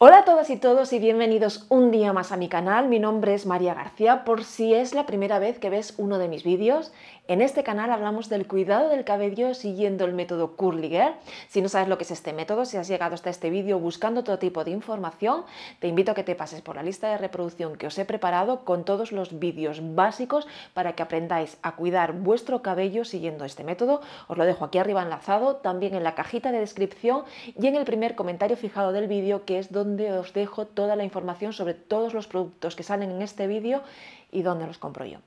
Hola a todas y todos y bienvenidos un día más a mi canal. Mi nombre es María García. Por si es la primera vez que ves uno de mis vídeos, en este canal hablamos del cuidado del cabello siguiendo el método Curly Girl. Si no sabes lo que es este método, si has llegado hasta este vídeo buscando todo tipo de información, te invito a que te pases por la lista de reproducción que os he preparado con todos los vídeos básicos para que aprendáis a cuidar vuestro cabello siguiendo este método. Os lo dejo aquí arriba enlazado, también en la cajita de descripción y en el primer comentario fijado del vídeo que es donde donde os dejo toda la información sobre todos los productos que salen en este vídeo y dónde los compro yo.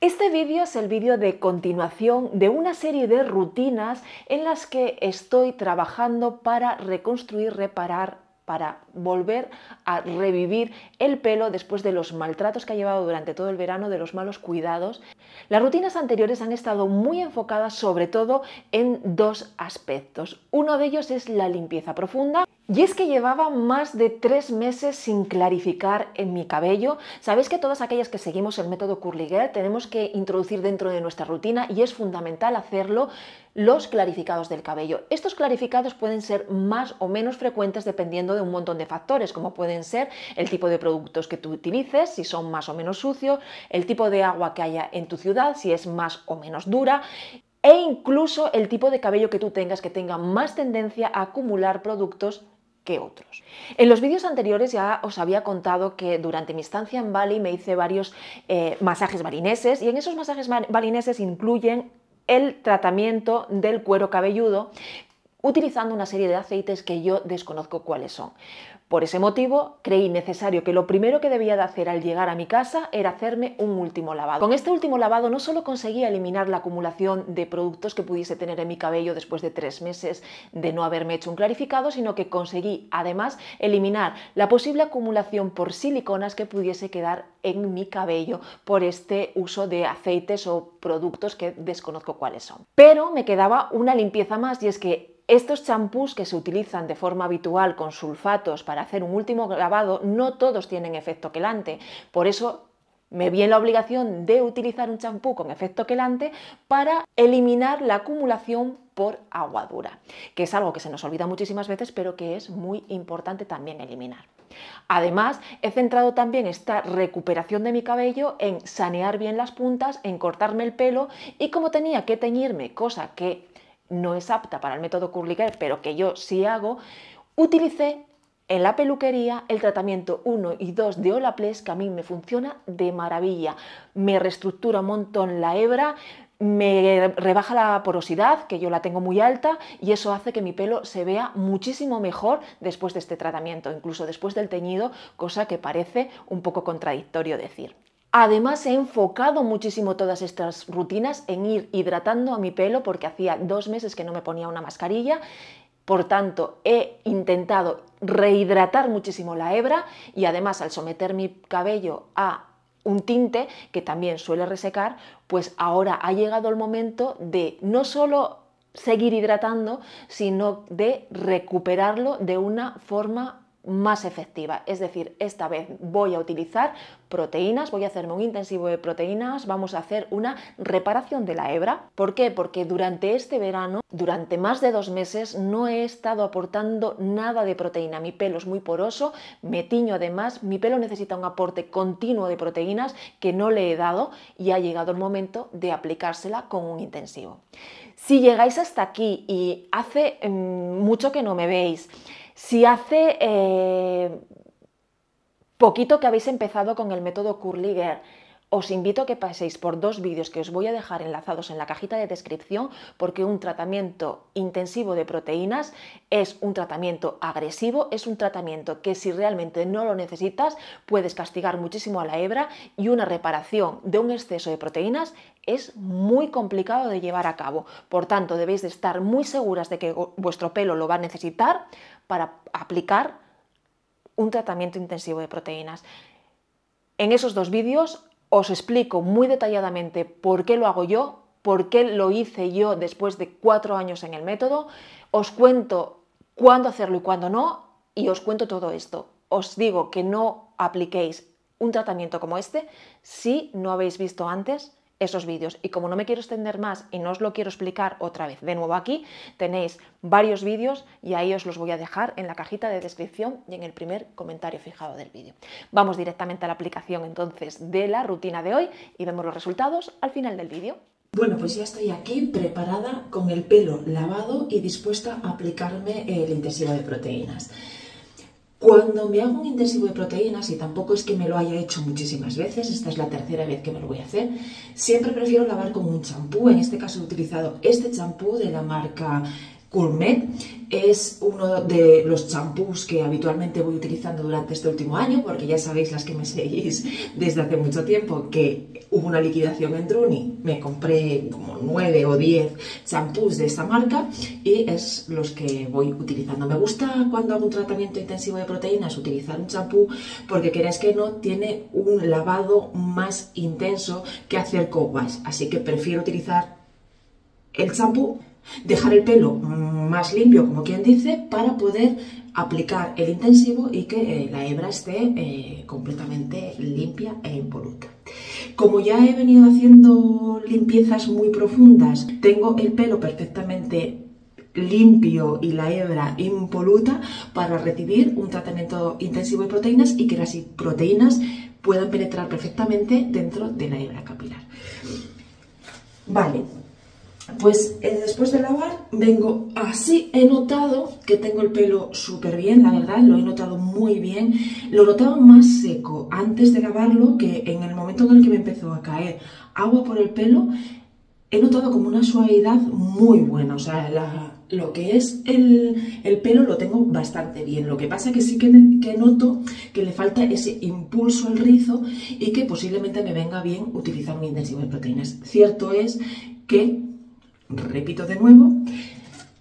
Este vídeo es el vídeo de continuación de una serie de rutinas en las que estoy trabajando para reconstruir, reparar, para volver a revivir el pelo después de los maltratos que ha llevado durante todo el verano, de los malos cuidados. Las rutinas anteriores han estado muy enfocadas sobre todo en dos aspectos. Uno de ellos es la limpieza profunda y es que llevaba más de tres meses sin clarificar en mi cabello. Sabéis que todas aquellas que seguimos el método Curly Girl tenemos que introducir dentro de nuestra rutina y es fundamental hacerlo los clarificados del cabello. Estos clarificados pueden ser más o menos frecuentes dependiendo de un montón de factores, como pueden ser el tipo de productos que tú utilices, si son más o menos sucios, el tipo de agua que haya en tu ciudad, si es más o menos dura, e incluso el tipo de cabello que tú tengas que tenga más tendencia a acumular productos que otros. En los vídeos anteriores ya os había contado que durante mi estancia en Bali me hice varios eh, masajes balineses y en esos masajes balineses incluyen el tratamiento del cuero cabelludo utilizando una serie de aceites que yo desconozco cuáles son. Por ese motivo, creí necesario que lo primero que debía de hacer al llegar a mi casa era hacerme un último lavado. Con este último lavado no solo conseguía eliminar la acumulación de productos que pudiese tener en mi cabello después de tres meses de no haberme hecho un clarificado, sino que conseguí además eliminar la posible acumulación por siliconas que pudiese quedar en mi cabello por este uso de aceites o productos que desconozco cuáles son. Pero me quedaba una limpieza más y es que estos champús que se utilizan de forma habitual con sulfatos para hacer un último lavado, no todos tienen efecto quelante. Por eso me vi en la obligación de utilizar un champú con efecto quelante para eliminar la acumulación por agua dura, que es algo que se nos olvida muchísimas veces, pero que es muy importante también eliminar. Además, he centrado también esta recuperación de mi cabello en sanear bien las puntas, en cortarme el pelo y como tenía que teñirme, cosa que no es apta para el método Curly pero que yo sí hago, utilicé en la peluquería el tratamiento 1 y 2 de Olaplex que a mí me funciona de maravilla. Me reestructura un montón la hebra, me rebaja la porosidad, que yo la tengo muy alta, y eso hace que mi pelo se vea muchísimo mejor después de este tratamiento, incluso después del teñido, cosa que parece un poco contradictorio decir. Además, he enfocado muchísimo todas estas rutinas en ir hidratando a mi pelo porque hacía dos meses que no me ponía una mascarilla. Por tanto, he intentado rehidratar muchísimo la hebra y además al someter mi cabello a un tinte que también suele resecar, pues ahora ha llegado el momento de no solo seguir hidratando, sino de recuperarlo de una forma más efectiva. Es decir, esta vez voy a utilizar proteínas, voy a hacerme un intensivo de proteínas, vamos a hacer una reparación de la hebra. ¿Por qué? Porque durante este verano, durante más de dos meses, no he estado aportando nada de proteína. Mi pelo es muy poroso, me tiño además, mi pelo necesita un aporte continuo de proteínas que no le he dado y ha llegado el momento de aplicársela con un intensivo. Si llegáis hasta aquí y hace mm, mucho que no me veis, si hace eh, poquito que habéis empezado con el método Curliger, os invito a que paséis por dos vídeos que os voy a dejar enlazados en la cajita de descripción porque un tratamiento intensivo de proteínas es un tratamiento agresivo, es un tratamiento que si realmente no lo necesitas puedes castigar muchísimo a la hebra y una reparación de un exceso de proteínas es muy complicado de llevar a cabo. Por tanto, debéis de estar muy seguras de que vuestro pelo lo va a necesitar para aplicar un tratamiento intensivo de proteínas. En esos dos vídeos os explico muy detalladamente por qué lo hago yo, por qué lo hice yo después de cuatro años en el método, os cuento cuándo hacerlo y cuándo no, y os cuento todo esto. Os digo que no apliquéis un tratamiento como este si no habéis visto antes esos vídeos. Y como no me quiero extender más y no os lo quiero explicar otra vez de nuevo aquí, tenéis varios vídeos y ahí os los voy a dejar en la cajita de descripción y en el primer comentario fijado del vídeo. Vamos directamente a la aplicación entonces de la rutina de hoy y vemos los resultados al final del vídeo. Bueno, pues ya estoy aquí preparada con el pelo lavado y dispuesta a aplicarme el intensivo de proteínas. Cuando me hago un intensivo de proteínas, y tampoco es que me lo haya hecho muchísimas veces, esta es la tercera vez que me lo voy a hacer, siempre prefiero lavar con un champú. En este caso he utilizado este champú de la marca Coolmed es uno de los champús que habitualmente voy utilizando durante este último año, porque ya sabéis las que me seguís desde hace mucho tiempo que hubo una liquidación en Druni, me compré como 9 o 10 champús de esta marca y es los que voy utilizando. Me gusta cuando hago un tratamiento intensivo de proteínas utilizar un champú porque queréis que no tiene un lavado más intenso que hacer co-wash, así que prefiero utilizar el champú Dejar el pelo más limpio, como quien dice, para poder aplicar el intensivo y que eh, la hebra esté eh, completamente limpia e impoluta. Como ya he venido haciendo limpiezas muy profundas, tengo el pelo perfectamente limpio y la hebra impoluta para recibir un tratamiento intensivo de proteínas y que las proteínas puedan penetrar perfectamente dentro de la hebra capilar. Vale, pues eh, después de lavar vengo así, he notado que tengo el pelo súper bien, la verdad, lo he notado muy bien. Lo notaba más seco antes de lavarlo que en el momento en el que me empezó a caer agua por el pelo, he notado como una suavidad muy buena, o sea, lo que es el, pelo lo tengo bastante bien. Lo que pasa que sí que, que, noto que le falta ese impulso al rizo y que posiblemente me venga bien utilizar un intensivo de proteínas. Cierto es que Repito de nuevo,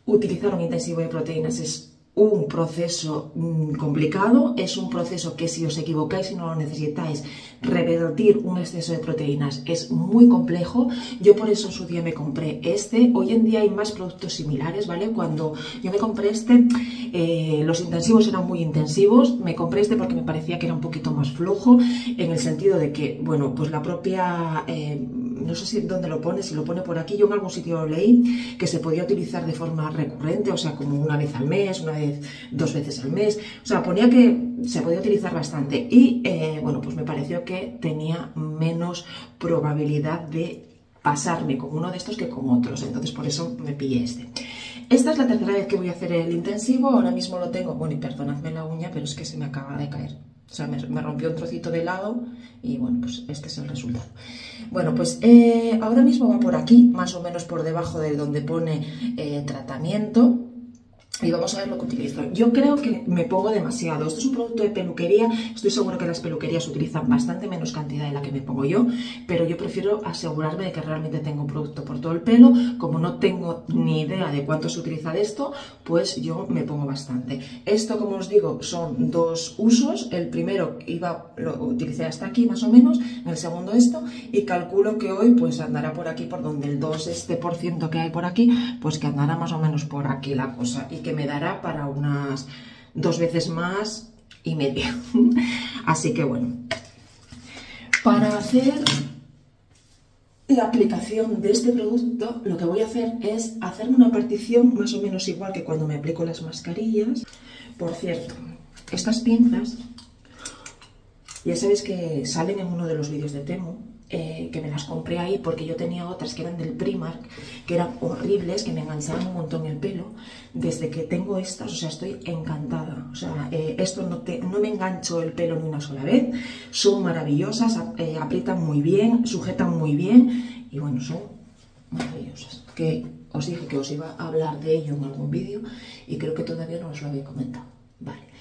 utilizar un intensivo de proteínas es un proceso mm, complicado, es un proceso que si os equivocáis y no lo necesitáis, revertir un exceso de proteínas es muy complejo. Yo por eso en su día me compré este. Hoy en día hay más productos similares, ¿vale? Cuando yo me compré este, eh, los intensivos eran muy intensivos. Me compré este porque me parecía que era un poquito más flojo, en el sentido de que, bueno, pues la propia... Eh, no sé si dónde lo pone, si lo pone por aquí, yo en algún sitio lo leí, que se podía utilizar de forma recurrente, o sea, como una vez al mes, una vez, dos veces al mes, o sea, ponía que se podía utilizar bastante y, eh, bueno, pues me pareció que tenía menos probabilidad de pasarme con uno de estos que con otros, entonces por eso me pillé este. Esta es la tercera vez que voy a hacer el intensivo, ahora mismo lo tengo, bueno, y perdonadme la uña, pero es que se me acaba de caer. O sea, me, rompió un trocito de lado y bueno, pues este es el resultado. Bueno, pues eh, ahora mismo va por aquí, más o menos por debajo de donde pone eh, tratamiento y vamos a ver lo que utilizo. Yo creo que me pongo demasiado. Esto es un producto de peluquería. Estoy seguro que las peluquerías utilizan bastante menos cantidad de la que me pongo yo, pero yo prefiero asegurarme de que realmente tengo un producto por todo el pelo. Como no tengo ni idea de cuánto se utiliza de esto, pues yo me pongo bastante. Esto, como os digo, son dos usos. El primero iba, lo utilicé hasta aquí más o menos, en el segundo esto, y calculo que hoy pues andará por aquí, por donde el 2 este por ciento que hay por aquí, pues que andará más o menos por aquí la cosa. Y que me dará para unas dos veces más y media. Así que bueno, para hacer la aplicación de este producto, lo que voy a hacer es hacerme una partición más o menos igual que cuando me aplico las mascarillas. Por cierto, estas pinzas, ya sabéis que salen en uno de los vídeos de Temu, eh, que me las compré ahí porque yo tenía otras que eran del Primark, que eran horribles, que me enganchaban un montón el pelo. Desde que tengo estas, o sea, estoy encantada. O sea, eh, esto no, te, no me engancho el pelo ni una sola vez. Son maravillosas, eh, aprietan muy bien, sujetan muy bien y bueno, son maravillosas. Que os dije que os iba a hablar de ello en algún vídeo y creo que todavía no os lo había comentado. Vale.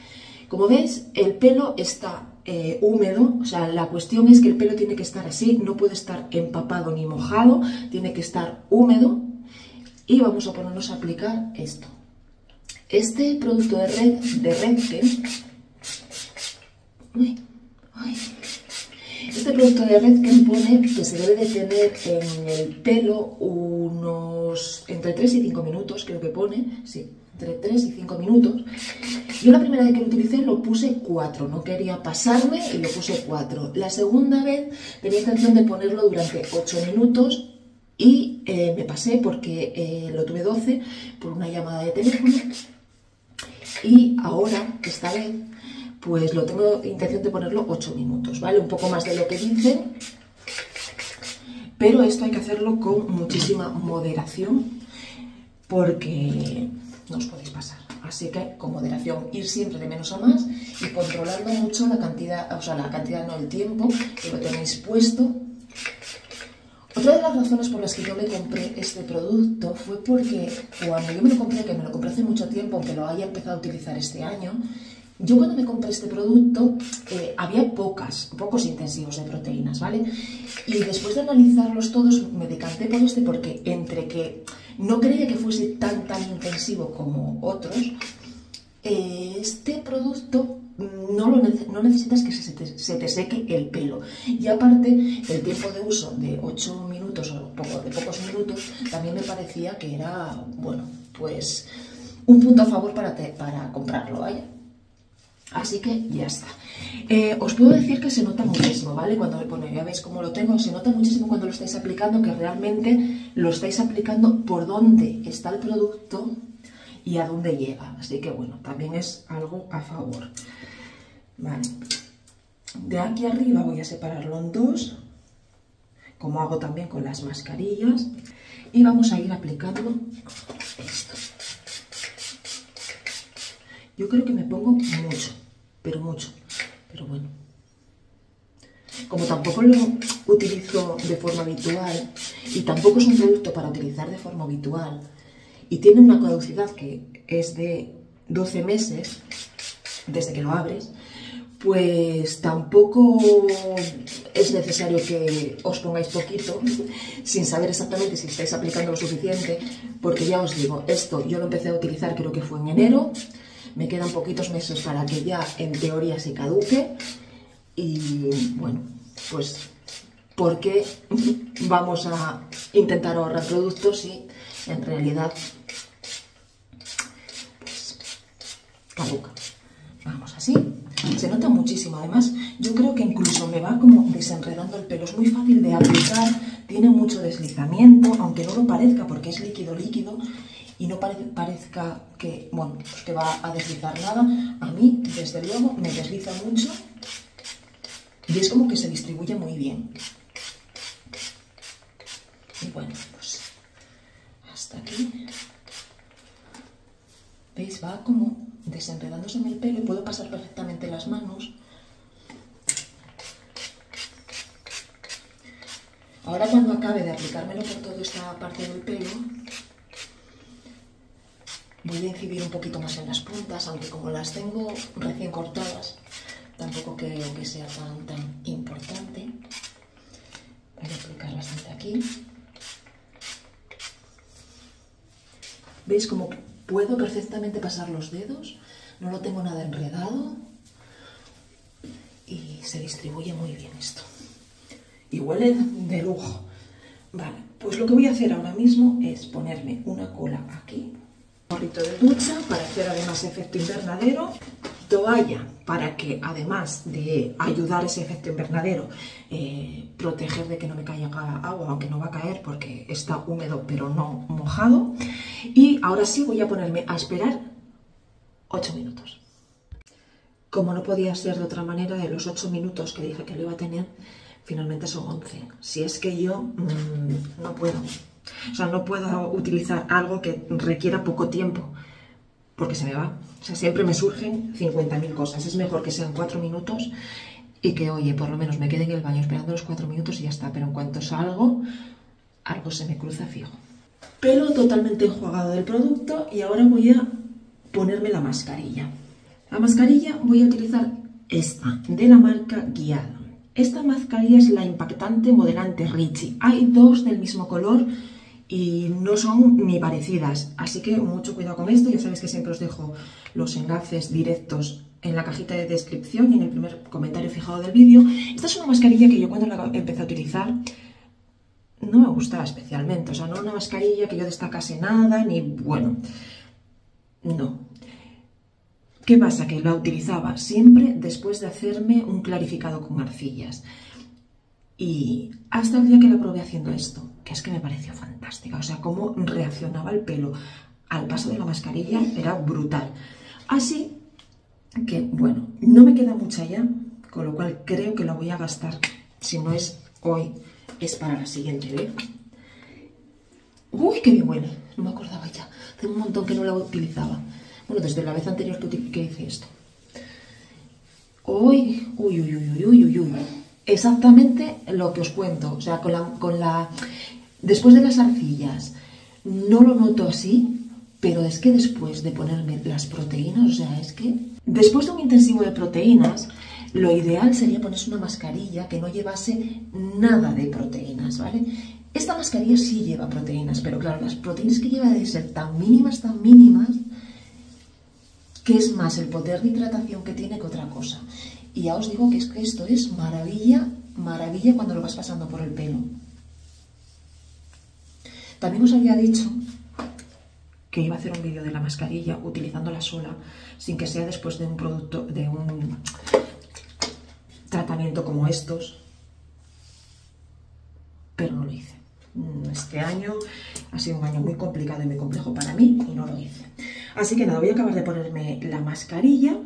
Como veis, el pelo está eh, húmedo, o sea, la cuestión es que el pelo tiene que estar así, no puede estar empapado ni mojado, tiene que estar húmedo. Y vamos a ponernos a aplicar esto. Este producto de red, de Redken, este producto de Redken pone que se debe de tener en el pelo unos entre 3 y 5 minutos, creo que pone, sí, entre 3 y 5 minutos. Yo la primera vez que lo utilicé lo puse 4, no quería pasarme y lo puse 4. La segunda vez tenía intención de ponerlo durante 8 minutos y eh, me pasé porque eh, lo tuve 12 por una llamada de teléfono y ahora, esta vez, pues lo tengo intención de ponerlo 8 minutos, ¿vale? Un poco más de lo que dicen, pero esto hay que hacerlo con muchísima moderación porque no os podéis pasar. Así que con moderación, ir siempre de menos a más y controlando mucho la cantidad, o sea, la cantidad, no el tiempo que lo tenéis puesto. Otra de las razones por las que yo me compré este producto fue porque cuando yo me lo compré, que me lo compré hace mucho tiempo, aunque lo haya empezado a utilizar este año, yo cuando me compré este producto eh, había pocas, pocos intensivos de ¿vale? Y después de analizarlos todos me decanté por este porque entre que no creía que fuese tan tan intensivo como otros, eh, este producto no, lo no necesitas que se te, seque el pelo. Y aparte, el tiempo de uso de 8 minutos o poco, de pocos minutos también me parecía que era, bueno, pues un punto a favor para, para comprarlo. Así que ya está. Eh, os puedo decir que se nota muchísimo, ¿vale? Cuando pone, ya veis cómo lo tengo, se nota muchísimo cuando lo estáis aplicando, que realmente lo estáis aplicando por dónde está el producto y a dónde llega. Así que bueno, también es algo a favor. Vale. De aquí arriba voy a separarlo en dos, como hago también con las mascarillas. Y vamos a ir aplicando esto. Yo creo que me pongo mucho pero mucho. Pero bueno. Como tampoco lo utilizo de forma habitual y tampoco es un producto para utilizar de forma habitual y tiene una caducidad que es de 12 meses desde que lo abres, pues tampoco es necesario que os pongáis poquito sin saber exactamente si estáis aplicando lo suficiente, porque ya os digo, esto yo lo empecé a utilizar creo que fue en enero, me quedan poquitos meses para que ya en teoría se caduque y bueno, pues ¿por qué vamos a intentar ahorrar productos si en realidad pues, caduca? Vamos así. Se nota muchísimo, además yo creo que incluso me va como desenredando el pelo, es muy fácil de aplicar, tiene mucho deslizamiento, aunque no lo parezca porque es líquido líquido, y no parezca que, bueno, que va a deslizar nada, a mí, desde luego, me desliza mucho y es como que se distribuye muy bien. Y bueno, pues hasta aquí. ¿Veis? Va como desenredándose en el pelo y puedo pasar perfectamente las manos. Ahora cuando acabe de aplicármelo por toda esta parte del pelo, Voy a incidir un poquito más en las puntas, aunque como las tengo recién cortadas, tampoco creo que sea tan, tan importante. Voy a aplicar bastante aquí. ¿Veis cómo puedo perfectamente pasar los dedos? No lo tengo nada enredado y se distribuye muy bien esto. Y huele de lujo. Vale, pues lo que voy a hacer ahora mismo es ponerme una cola aquí gorrito de ducha para hacer además efecto invernadero, toalla para que además de ayudar ese efecto invernadero, eh, proteger de que no me caiga agua, aunque no va a caer porque está húmedo pero no mojado. Y ahora sí voy a ponerme a esperar 8 minutos. Como no podía ser de otra manera, de los 8 minutos que dije que lo iba a tener, finalmente son 11. Si es que yo mm, no puedo o sea, no puedo utilizar algo que requiera poco tiempo, porque se me va. O sea, siempre me surgen 50.000 cosas. Es mejor que sean 4 minutos y que, oye, por lo menos me quede en el baño esperando los 4 minutos y ya está. Pero en cuanto salgo, algo se me cruza fijo. Pelo totalmente enjuagado del producto y ahora voy a ponerme la mascarilla. La mascarilla voy a utilizar esta, de la marca Guiado. Esta mascarilla es la impactante modelante Richie. Hay dos del mismo color y no son ni parecidas. Así que mucho cuidado con esto. Ya sabéis que siempre os dejo los enlaces directos en la cajita de descripción y en el primer comentario fijado del vídeo. Esta es una mascarilla que yo cuando la empecé a utilizar no me gustaba especialmente. O sea, no una mascarilla que yo destacase nada, ni bueno. No. ¿Qué pasa? Que la utilizaba siempre después de hacerme un clarificado con arcillas. Y hasta el día que la probé haciendo esto, que es que me pareció fantástica. O sea, cómo reaccionaba el pelo al paso de la mascarilla era brutal. Así que, bueno, no me queda mucha ya, con lo cual creo que la voy a gastar. Si no es hoy, es para la siguiente vez. Uy, qué bien huele. No me acordaba ya. Hace un montón que no la utilizaba. Bueno, desde la vez anterior que, hice esto. Uy, uy, uy, uy, uy, uy, uy. Exactamente lo que os cuento. O sea, con la, con la... Después de las arcillas, no lo noto así, pero es que después de ponerme las proteínas, o sea, es que... Después de un intensivo de proteínas, lo ideal sería ponerse una mascarilla que no llevase nada de proteínas, ¿vale? Esta mascarilla sí lleva proteínas, pero claro, las proteínas que lleva deben ser tan mínimas, tan mínimas, que es más el poder de hidratación que tiene que otra cosa. Y ya os digo que, es que esto es maravilla, maravilla cuando lo vas pasando por el pelo. También os había dicho que iba a hacer un vídeo de la mascarilla utilizándola sola, sin que sea después de un producto, de un tratamiento como estos, pero no lo hice. Este año ha sido un año muy complicado y muy complejo para mí y no lo hice. Así que nada, voy a acabar de ponerme la mascarilla,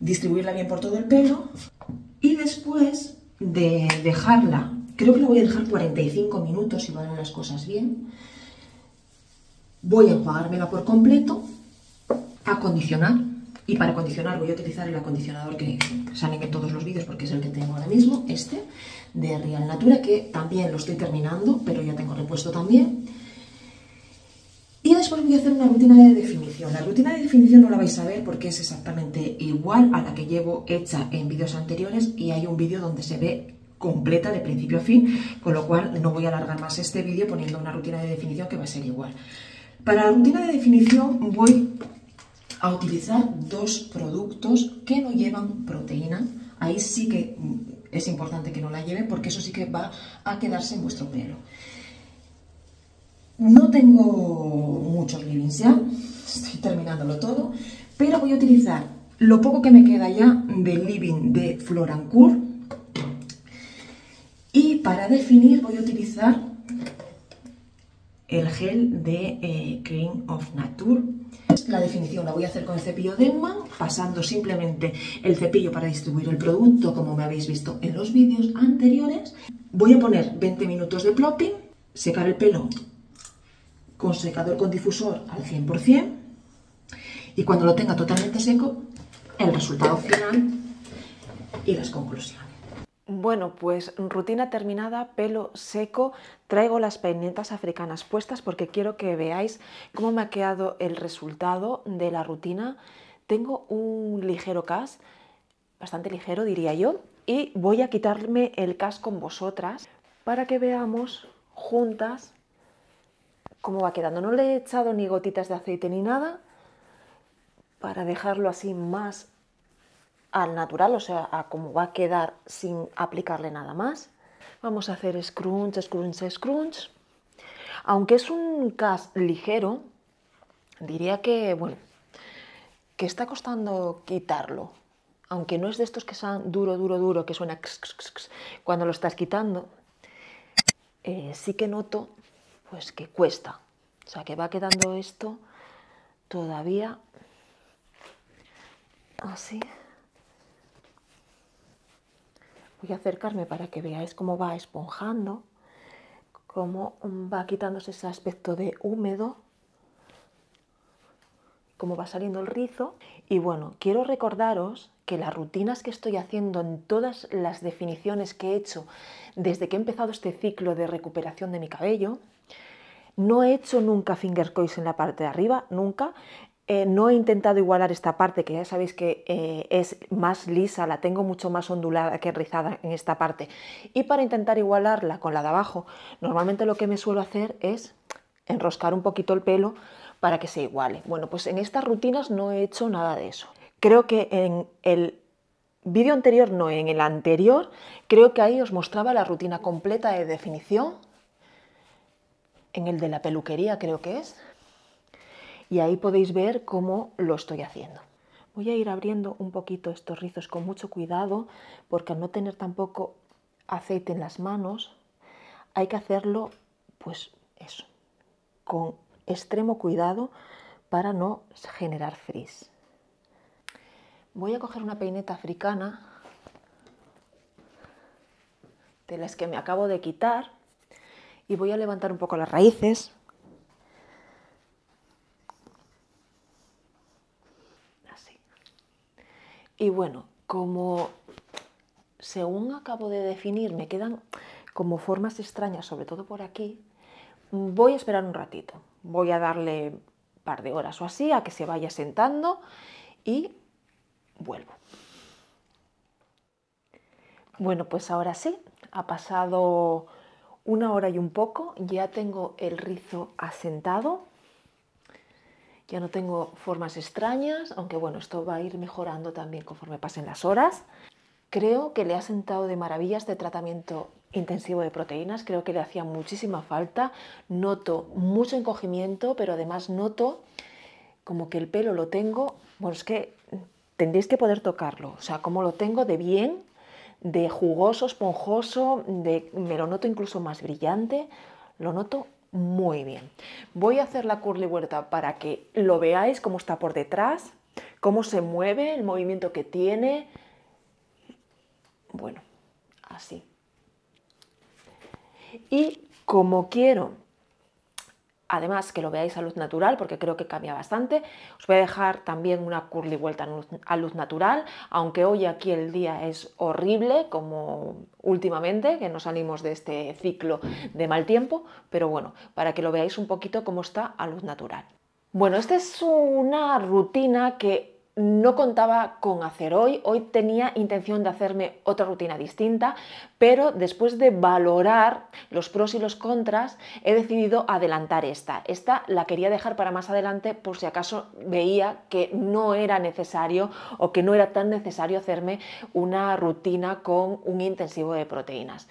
distribuirla bien por todo el pelo y después de dejarla, creo que la voy a dejar 45 minutos si van las cosas bien, voy a enjuagármela por completo, acondicionar y para acondicionar voy a utilizar el acondicionador que sale en todos los vídeos porque es el que tengo ahora mismo, este de Real Natura que también lo estoy terminando pero ya tengo repuesto también y después voy a hacer una rutina de definición. La rutina de definición no la vais a ver porque es exactamente igual a la que llevo hecha en vídeos anteriores y hay un vídeo donde se ve completa de principio a fin, con lo cual no voy a alargar más este vídeo poniendo una rutina de definición que va a ser igual. Para la rutina de definición voy a utilizar dos productos que no llevan proteína. Ahí sí que es importante que no la lleven porque eso sí que va a quedarse en vuestro pelo. No tengo muchos livings ya, estoy terminándolo todo, pero voy a utilizar lo poco que me queda ya del living de Florancourt y para definir voy a utilizar el gel de eh, Cream of Nature. La definición la voy a hacer con el cepillo Denman, pasando simplemente el cepillo para distribuir el producto, como me habéis visto en los vídeos anteriores. Voy a poner 20 minutos de plopping, secar el pelo con secador con difusor al 100% y cuando lo tenga totalmente seco, el resultado final y las conclusiones. Bueno, pues rutina terminada, pelo seco, traigo las peinetas africanas puestas porque quiero que veáis cómo me ha quedado el resultado de la rutina. Tengo un ligero cas, bastante ligero diría yo, y voy a quitarme el cas con vosotras para que veamos juntas cómo va quedando. No le he echado ni gotitas de aceite ni nada para dejarlo así más al natural, o sea, a cómo va a quedar sin aplicarle nada más. Vamos a hacer scrunch, scrunch, scrunch. Aunque es un cast ligero, diría que, bueno, que está costando quitarlo. Aunque no es de estos que son duro, duro, duro, que suena cuando lo estás quitando, eh, sí que noto pues que cuesta. O sea, que va quedando esto todavía así. Voy a acercarme para que veáis cómo va esponjando, cómo va quitándose ese aspecto de húmedo, cómo va saliendo el rizo. Y bueno, quiero recordaros que las rutinas que estoy haciendo en todas las definiciones que he hecho desde que he empezado este ciclo de recuperación de mi cabello, no he hecho nunca finger coils en la parte de arriba, nunca. Eh, no he intentado igualar esta parte, que ya sabéis que eh, es más lisa, la tengo mucho más ondulada que rizada en esta parte. Y para intentar igualarla con la de abajo, normalmente lo que me suelo hacer es enroscar un poquito el pelo para que se iguale. Bueno, pues en estas rutinas no he hecho nada de eso. Creo que en el vídeo anterior, no, en el anterior, creo que ahí os mostraba la rutina completa de definición en el de la peluquería creo que es. y ahí podéis ver cómo lo estoy haciendo. Voy a ir abriendo un poquito estos rizos con mucho cuidado porque al no tener tampoco aceite en las manos hay que hacerlo pues eso, con extremo cuidado para no generar frizz. Voy a coger una peineta africana de las que me acabo de quitar y voy a levantar un poco las raíces Y bueno, como según acabo de definir me quedan como formas extrañas, sobre todo por aquí, voy a esperar un ratito. Voy a darle un par de horas o así a que se vaya sentando y vuelvo. Bueno, pues ahora sí, ha pasado una hora y un poco, ya tengo el rizo asentado ya no tengo formas extrañas, aunque bueno, esto va a ir mejorando también conforme pasen las horas. Creo que le ha sentado de maravillas de tratamiento intensivo de proteínas, creo que le hacía muchísima falta. Noto mucho encogimiento, pero además noto como que el pelo lo tengo, bueno, es que tendréis que poder tocarlo, o sea, como lo tengo de bien, de jugoso, esponjoso, de, me lo noto incluso más brillante, lo noto muy bien. Voy a hacer la curly vuelta para que lo veáis cómo está por detrás, cómo se mueve, el movimiento que tiene. Bueno, así. Y como quiero Además, que lo veáis a luz natural, porque creo que cambia bastante. Os voy a dejar también una curly vuelta a luz natural, aunque hoy aquí el día es horrible, como últimamente, que no salimos de este ciclo de mal tiempo, pero bueno, para que lo veáis un poquito cómo está a luz natural. Bueno, esta es una rutina que no contaba con hacer hoy. Hoy tenía intención de hacerme otra rutina distinta, pero después de valorar los pros y los contras, he decidido adelantar esta. Esta la quería dejar para más adelante por si acaso veía que no era necesario o que no era tan necesario hacerme una rutina con un intensivo de proteínas.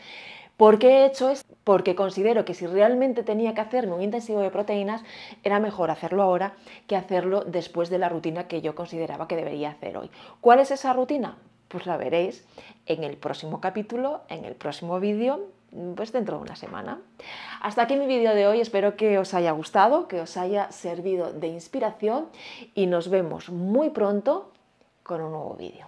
¿Por qué he hecho esto? Porque considero que si realmente tenía que hacerme un intensivo de proteínas, era mejor hacerlo ahora que hacerlo después de la rutina que yo consideraba que debería hacer hoy. ¿Cuál es esa rutina? Pues la veréis en el próximo capítulo, en el próximo vídeo, pues dentro de una semana. Hasta aquí mi vídeo de hoy, espero que os haya gustado, que os haya servido de inspiración y nos vemos muy pronto con un nuevo vídeo.